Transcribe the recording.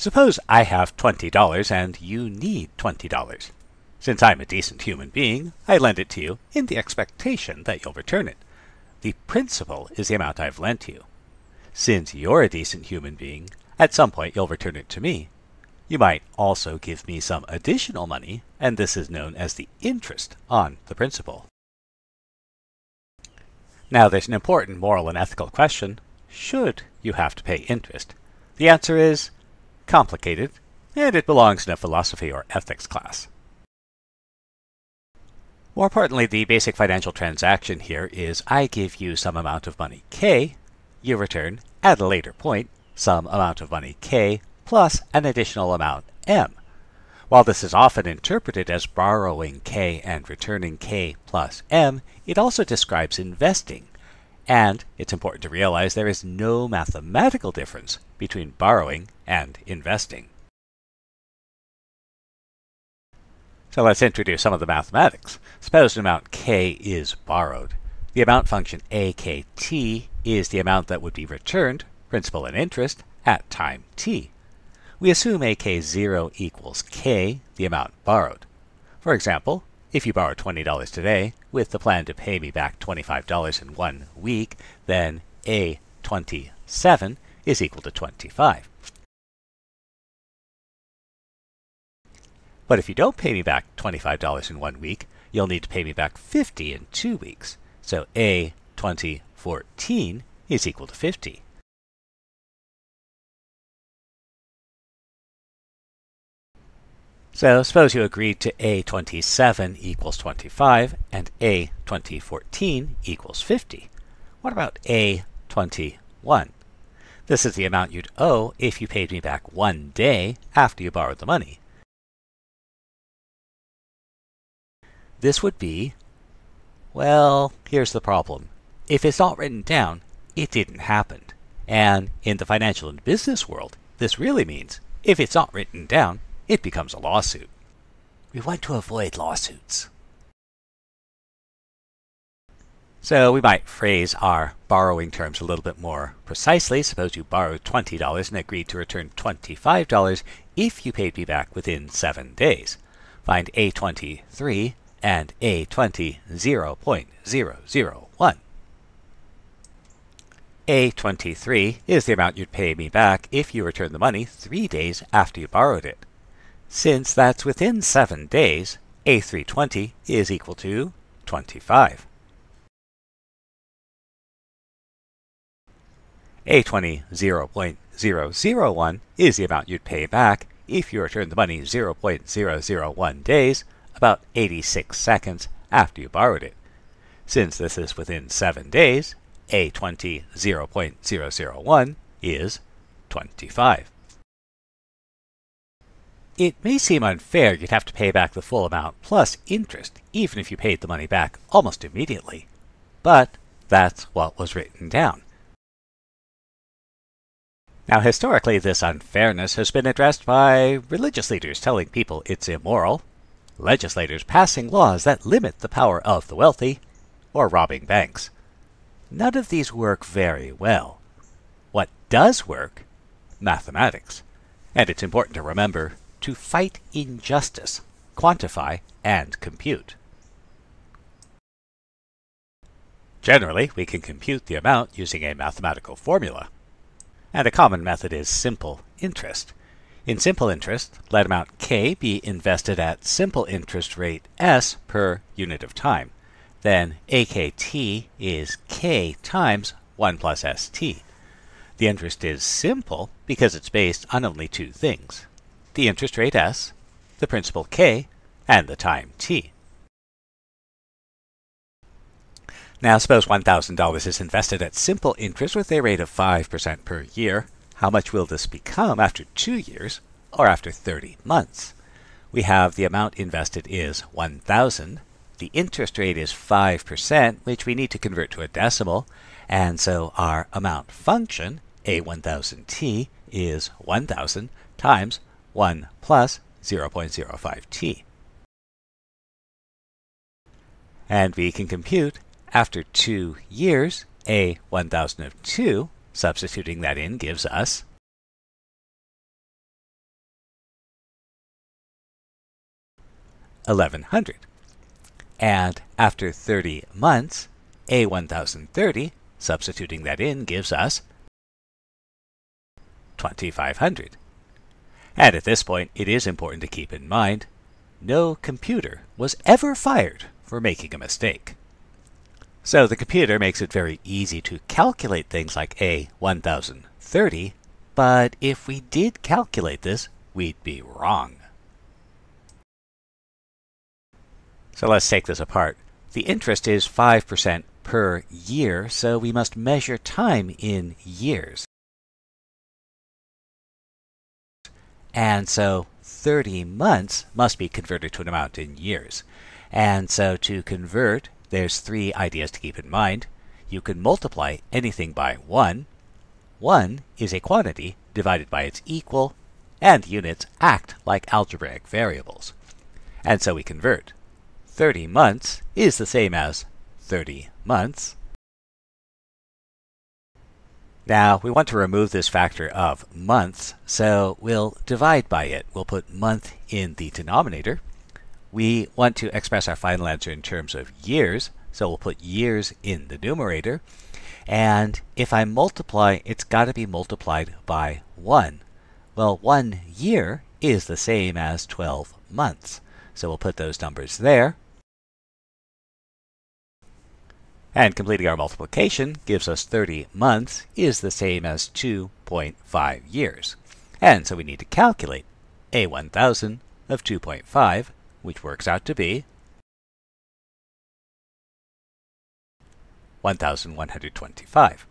Suppose I have $20 and you need $20. Since I'm a decent human being, I lend it to you in the expectation that you'll return it. The principal is the amount I've lent you. Since you're a decent human being, at some point you'll return it to me. You might also give me some additional money, and this is known as the interest on the principal. Now there's an important moral and ethical question. Should you have to pay interest? The answer is complicated, and it belongs in a philosophy or ethics class. More importantly, the basic financial transaction here is I give you some amount of money K, you return, at a later point, some amount of money K plus an additional amount M. While this is often interpreted as borrowing K and returning K plus M, it also describes investing. And it's important to realize there is no mathematical difference between borrowing and investing. So let's introduce some of the mathematics. Suppose an amount k is borrowed. The amount function akt is the amount that would be returned, principal and interest, at time t. We assume ak0 equals k, the amount borrowed. For example, if you borrow $20 today with the plan to pay me back $25 in one week, then A27 is equal to 25. But if you don't pay me back $25 in one week, you'll need to pay me back 50 in two weeks. So A2014 is equal to 50. So suppose you agreed to A27 equals 25 and A2014 equals 50. What about A21? This is the amount you'd owe if you paid me back one day after you borrowed the money. This would be, well, here's the problem. If it's not written down, it didn't happen. And in the financial and business world, this really means if it's not written down, it becomes a lawsuit. We want to avoid lawsuits. So we might phrase our borrowing terms a little bit more precisely. Suppose you borrowed $20 and agreed to return $25 if you paid me back within seven days. Find A23 and A20 0.001. A23 is the amount you'd pay me back if you return the money three days after you borrowed it. Since that's within 7 days, A320 is equal to 25. A20 0.001 is the amount you'd pay back if you returned the money 0.001 days, about 86 seconds after you borrowed it. Since this is within 7 days, A20 0.001 is 25. It may seem unfair you'd have to pay back the full amount plus interest, even if you paid the money back almost immediately. But that's what was written down. Now, historically, this unfairness has been addressed by religious leaders telling people it's immoral, legislators passing laws that limit the power of the wealthy, or robbing banks. None of these work very well. What does work? Mathematics. And it's important to remember to fight injustice, quantify, and compute. Generally, we can compute the amount using a mathematical formula. And a common method is simple interest. In simple interest, let amount k be invested at simple interest rate s per unit of time. Then AKT is k times 1 plus st. The interest is simple because it's based on only two things the interest rate S, the principal K, and the time T. Now suppose $1,000 is invested at simple interest with a rate of 5% per year. How much will this become after two years or after 30 months? We have the amount invested is 1,000. The interest rate is 5%, which we need to convert to a decimal. And so our amount function, A1000t, is 1,000 times 1 plus 0.05t. And we can compute, after two years, a 1000 of 2, substituting that in gives us eleven hundred. And after thirty months, a one thousand thirty, substituting that in gives us twenty five hundred. And at this point, it is important to keep in mind, no computer was ever fired for making a mistake. So the computer makes it very easy to calculate things like A1030, but if we did calculate this, we'd be wrong. So let's take this apart. The interest is 5% per year, so we must measure time in years. And so 30 months must be converted to an amount in years. And so to convert, there's three ideas to keep in mind. You can multiply anything by 1. 1 is a quantity divided by its equal, and units act like algebraic variables. And so we convert. 30 months is the same as 30 months. Now, we want to remove this factor of months, so we'll divide by it. We'll put month in the denominator. We want to express our final answer in terms of years, so we'll put years in the numerator. And if I multiply, it's got to be multiplied by 1. Well, one year is the same as 12 months. So we'll put those numbers there. And completing our multiplication gives us 30 months is the same as 2.5 years. And so we need to calculate a 1000 of 2.5, which works out to be 1125.